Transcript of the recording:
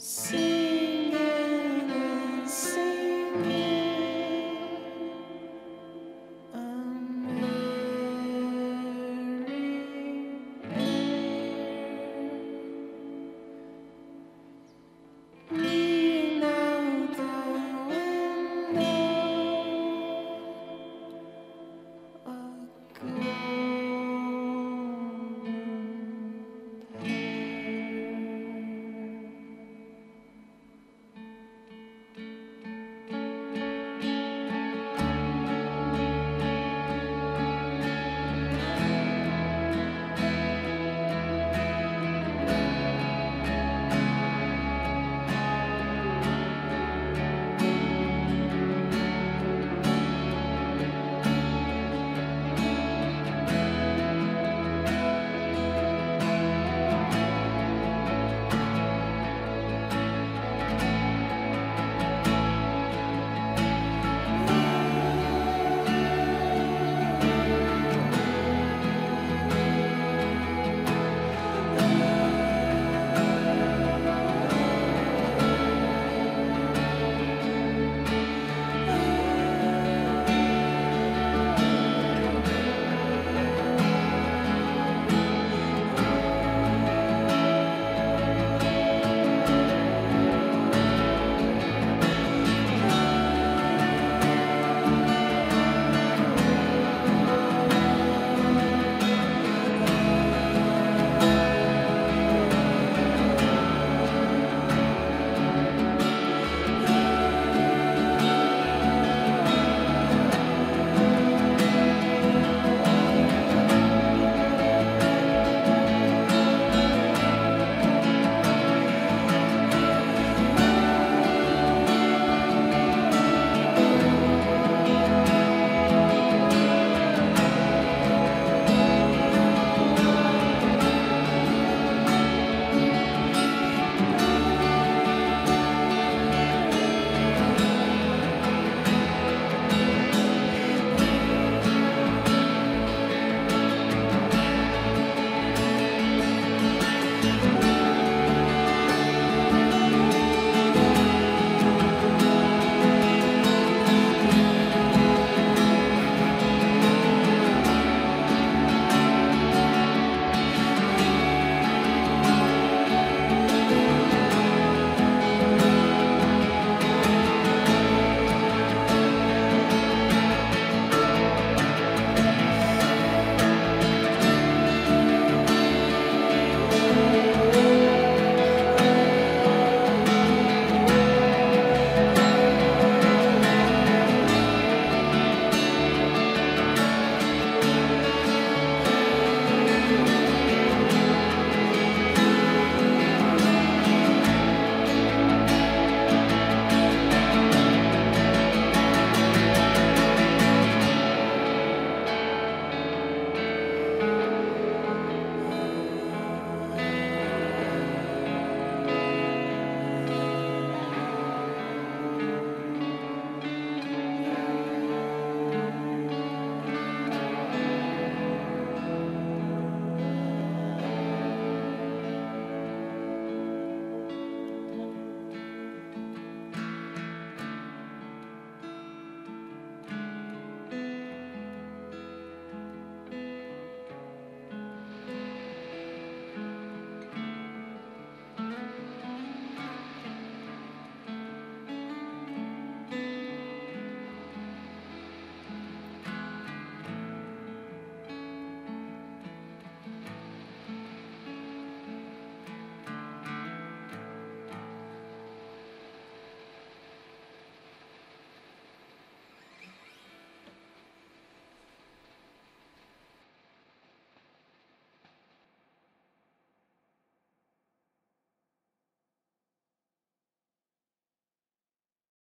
See